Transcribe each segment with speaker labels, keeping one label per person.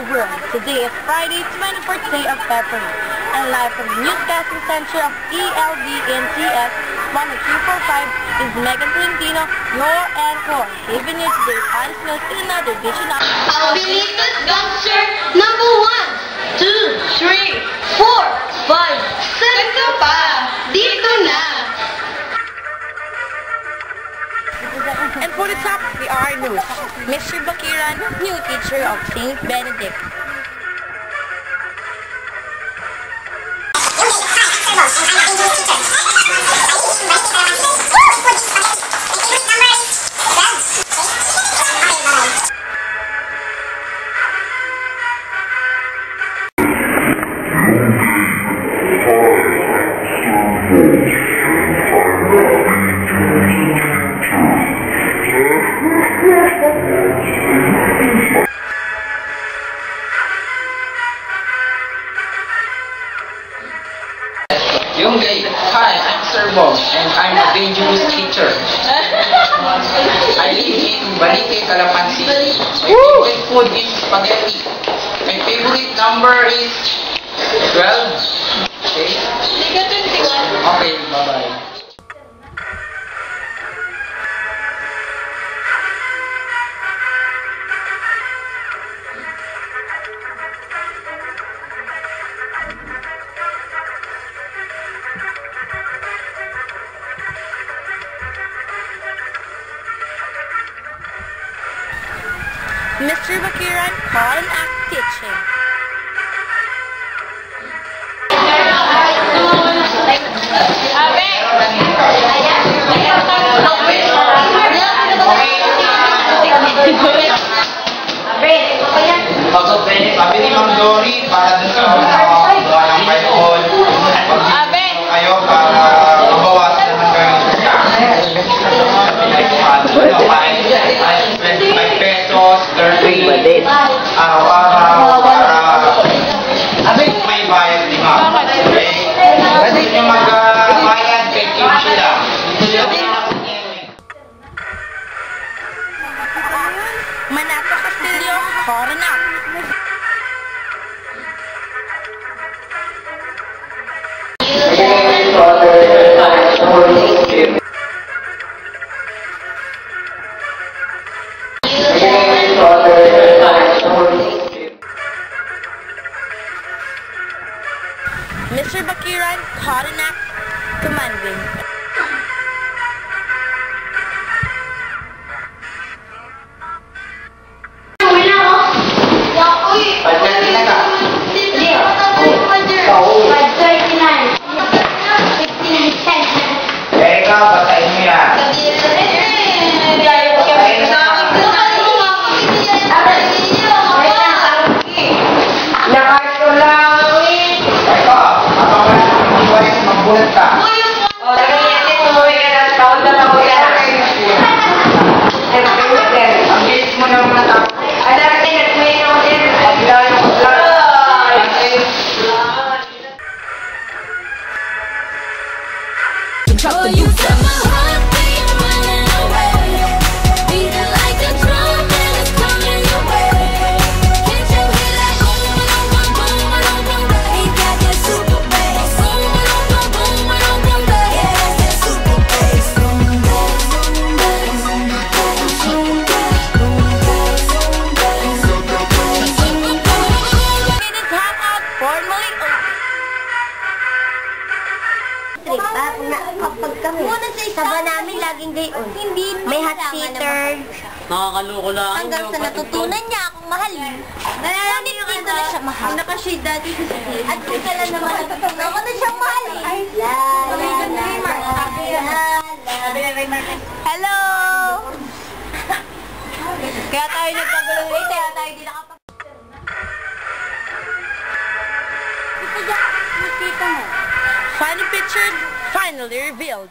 Speaker 1: Today is Friday, 24th day of February, and live from the Newscasting Center of E ELDNCS 10345 is Megan Tolentino, your anchor, giving you today's honest news in another edition of
Speaker 2: Alvinitas Gangster number one, two, three, four, five, six pa. Dito na.
Speaker 1: And for the top, we are news. Mr. Bakiran, new teacher of St. Benedict.
Speaker 3: Balique, Calapansi. My favorite food is spaghetti. My favorite number is 12. Okay? Okay, bye-bye.
Speaker 1: Mr. Bakiran Hall at Kitchen. Thank. Bakiran
Speaker 4: caught a
Speaker 5: nap. command.
Speaker 6: Nakakaloko lang.
Speaker 5: Hanggang sa natutunan niya akong mahalin. Ngunit dito na siya mahal.
Speaker 1: Naka-shade dati sa
Speaker 5: At kung kailan naman natutunan ko na siyang mahalin. La, la, la, la, la.
Speaker 1: Hello! Kaya tayo nagpagulo ulit, kaya tayo di nakapag... Funny picture finally revealed.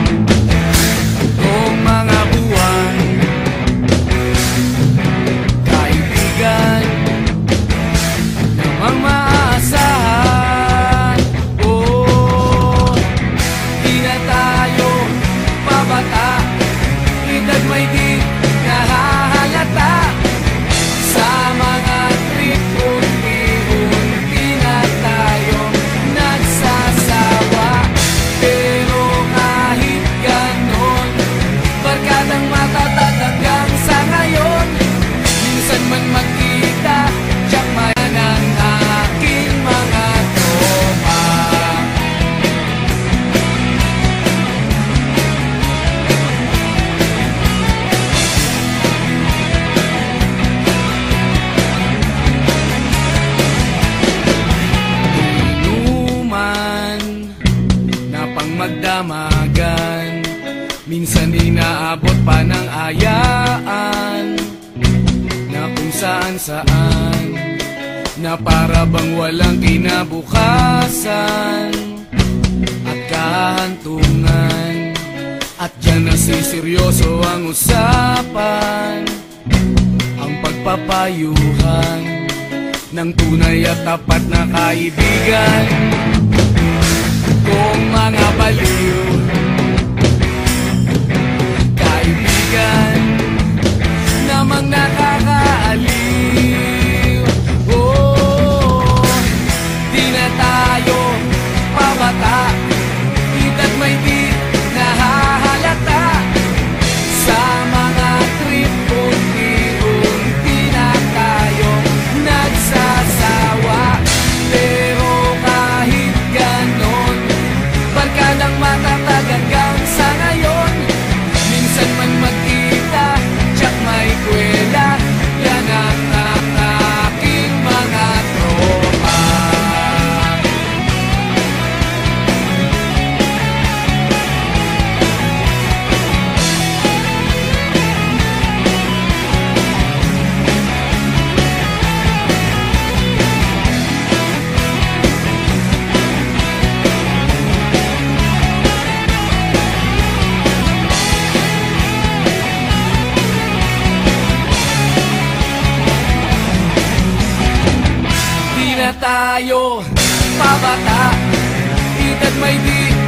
Speaker 6: mga saan saan? Na para bang walang kinabukasan. At kahantungan. At dyan nasiseryoso ang usapan. Ang pagpapayuhan ng tunay at tapat na kaibigan. Kung mga baliw Kaibigan Namang nakakaaliw tayo. Pabata Edad may di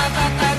Speaker 6: Ba, ba, ba.